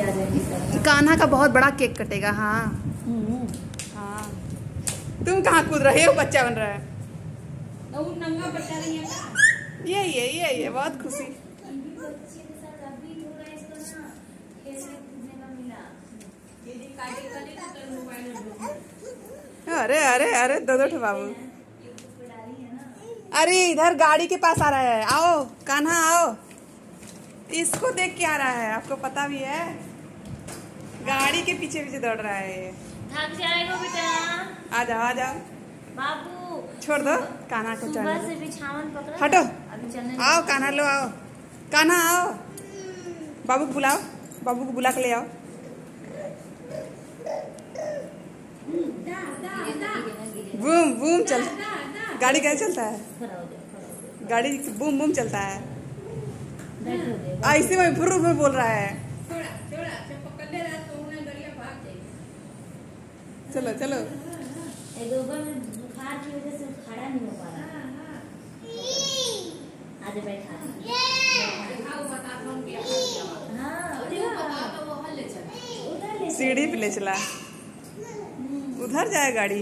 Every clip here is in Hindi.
कान्हा का बहुत बड़ा केक कटेगा हाँ। हम्म। हाँ। तुम कहाँ कूद रहे हो बच्चा बन रहा है? तो नंगा बच्चा नहीं है ये ये ये ये बहुत खुशी। बच्चे के साथ अभी थोड़ा इसको ना खेलने कूदने का मिला ये दिन काटे का नहीं तो कल मोबाइल में अरे अरे अरे दो दो ठो बाबू। है अरे इधर गाड़ी के पास आ रहा है। आओ कान्हा आओ। इसको देख के आ रहा है आपको पता भी है। गाड़ी के पीछे पीछे दौड़ रहा है। ये थक जाएगा बेटा। आ जाओ आ जाओ बाबू। छोड़ दो। कान्हा को चढ़ से बिछावन पकड़ा। हटो। आओ कान्हा लो आओ। कान्हा आओ। बाबू को बुलाओ। बाबू को बुला के ले आओ। बूम बूम चल। गाड़ी कैसे चलता है? गाड़ी बूम बूम चलता है। ऐसे में फुर फुर बोल रहा है छोड़ा छोड़ा जब पकड़ने रहा तो उन्हें गरिया भाग जाएगी चलो चलो। एक ऊपर बुखार की वजह से खड़ा नहीं हो पा रहा। आज बैठा। हाँ तो सीढ़ी पे ले चला। उधर जाए गाड़ी।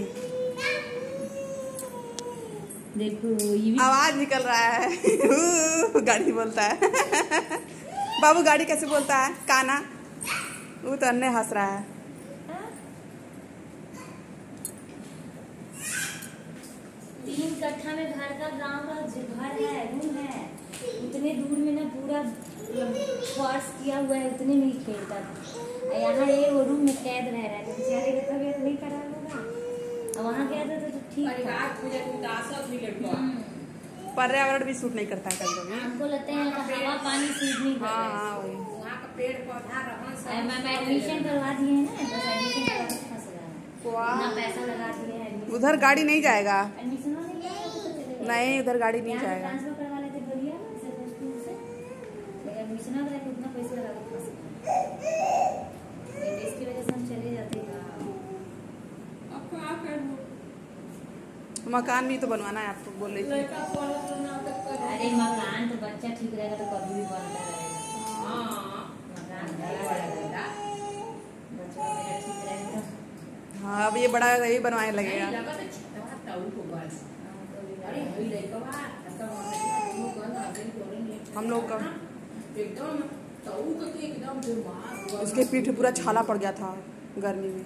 देखो ये भी आवाज़ निकल रहा है। गाड़ी बोलता है। बाबू गाड़ी कैसे बोलता है? काना वो तो अन्य हंस रहा है। कट्ठा में घर का गाँव का जो घर है रूम है उतने दूर में ना पूरा फर्श किया हुआ है उतने में ही खेलता था यहाँ ये वो रूम में कैद रह रहा है। तो बेचारे की तबीयत नहीं खराब होगा और वहाँ गया था तो ठीक लड़का। हम्म। पर्यावरण भी सूट नहीं करता है कभी हमको लगता है यहाँ हवा पानी सूट नहीं कर हाँ। है हाँ वही का पेड़ पौधा मैम एडमिशन करवा दिए हैं ना बस एडमिशन करवा है वाह। पैसा लगा दिए हैं। उधर गाड़ी नहीं जाएगा। एडमिशन नहीं उधर गाड़ी नहीं जाएगा। हैं। करूँ मकान भी तो बनवाना है आपको बोल रही थी। कर अरे मकान तो बच्चा ठीक रहेगा तो कभी भी बनता रहेगा हाँ बड़ा रहेगा। बच्चा मेरा ठीक रहेगा। तो हाँ अब ये बड़ा यही बनवाने लगेगा। हम लोग का तो उसके पीठ पूरा छाला पड़ गया था गर्मी में।